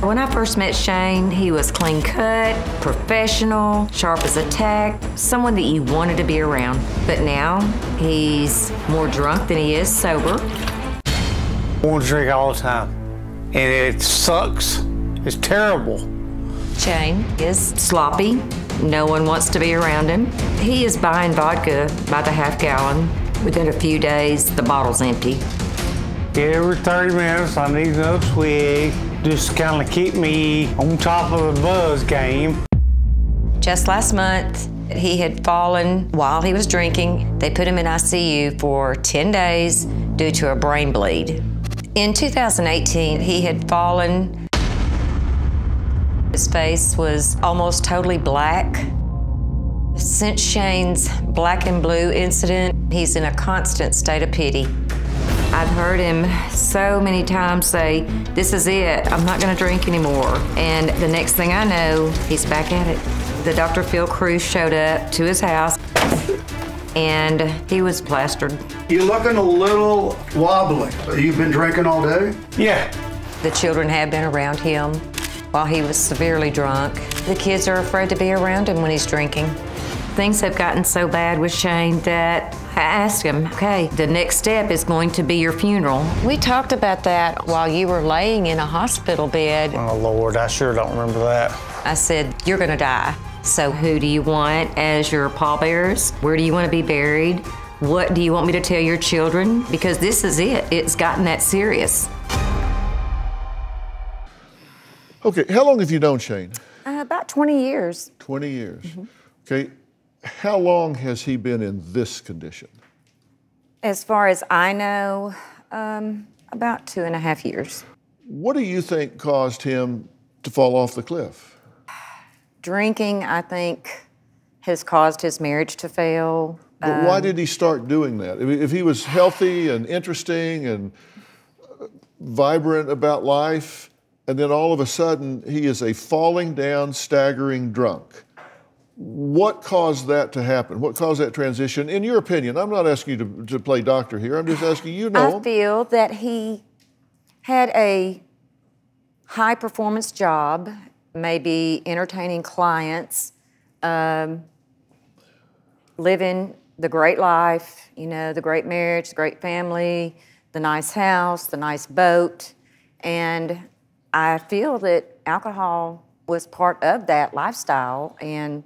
When I first met Shane, he was clean cut, professional, sharp as a tack, someone that you wanted to be around. But now, he's more drunk than he is sober. I want to drink all the time. And it sucks. It's terrible. Shane is sloppy. No one wants to be around him. He is buying vodka by the half gallon. Within a few days, the bottle's empty. Every 30 minutes, I need another swig just kind of keep me on top of the buzz game. Just last month, he had fallen while he was drinking. They put him in ICU for 10 days due to a brain bleed. In 2018, he had fallen. His face was almost totally black. Since Shane's black and blue incident, he's in a constant state of pity. I've heard him so many times say, This is it, I'm not gonna drink anymore. And the next thing I know, he's back at it. The Dr. Phil Cruz showed up to his house and he was plastered. You're looking a little wobbly. You've been drinking all day? Yeah. The children have been around him while he was severely drunk. The kids are afraid to be around him when he's drinking. Things have gotten so bad with Shane that I asked him, okay, the next step is going to be your funeral. We talked about that while you were laying in a hospital bed. Oh, Lord, I sure don't remember that. I said, You're gonna die. So, who do you want as your pallbearers? Where do you want to be buried? What do you want me to tell your children? Because this is it. It's gotten that serious. Okay, how long have you known Shane? Uh, about 20 years. 20 years. Okay, how long has he been in this condition? As far as I know, um, about two and a half years. What do you think caused him to fall off the cliff? Drinking, I think, has caused his marriage to fail. But why did he start doing that? If he was healthy and interesting and vibrant about life, and then all of a sudden he is a falling down, staggering drunk. What caused that to happen? What caused that transition? In your opinion, I'm not asking you to, to play doctor here. I'm just asking you know. I feel that he had a high performance job, maybe entertaining clients, um, living the great life, you know, the great marriage, the great family, the nice house, the nice boat. And I feel that alcohol was part of that lifestyle and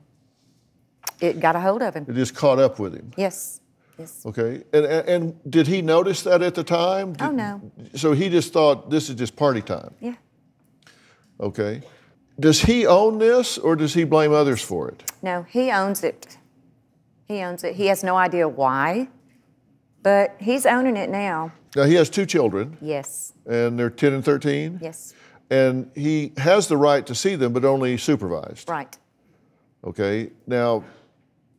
it got a hold of him. it just caught up with him. Yes. Yes. Okay. And, and, and did he notice that at the time? Oh, no. So he just thought this is just party time. Yeah. Okay. Does he own this or does he blame others for it? No, he owns it. He owns it. He has no idea why, but he's owning it now. Now he has two children Yes. and they're 10 and 13. Yes. And he has the right to see them, but only supervised. Right. Okay. Now,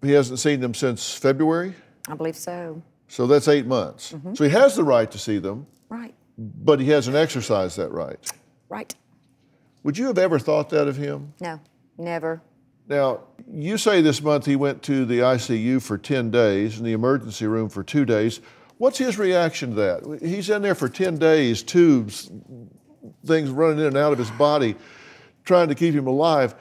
he hasn't seen them since February, I believe so. so that's eight months. Mm-hmm. So he has the right to see them, Right. but he hasn't exercised that right. Right. Would you have ever thought that of him? No, never. Now, you say this month he went to the ICU for 10 days and the emergency room for two days. What's his reaction to that? He's in there for 10 days, tubes, things running in and out of his body, trying to keep him alive.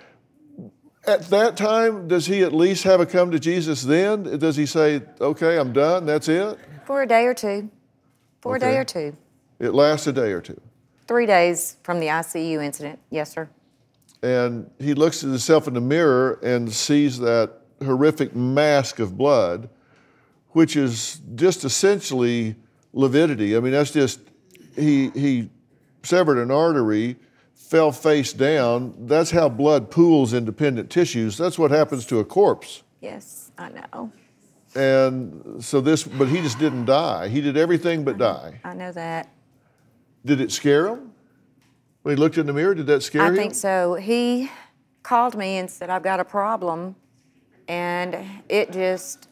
At that time, does he at least have a come to Jesus then? Does he say, okay, I'm done, that's it? For a day or two. For a day or two. It lasts a day or two. Three days from the ICU incident. Yes, sir. and he looks at himself in the mirror and sees that horrific mask of blood, which is just essentially lividity. I mean, that's just he he severed an artery, fell face down. That's how blood pools in dependent tissues. That's what happens to a corpse. Yes, I know. And so this, but he just didn't die. He did everything but die. I know that. Did it scare him? When he looked in the mirror, did that scare I him? think so. He called me and said, I've got a problem. And it just,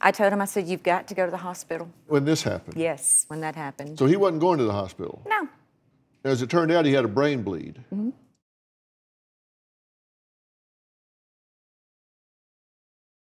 I told him, I said, You've got to go to the hospital. When this happened. Yes, when that happened. So he wasn't going to the hospital. No. As it turned out, he had a brain bleed. Mm-hmm.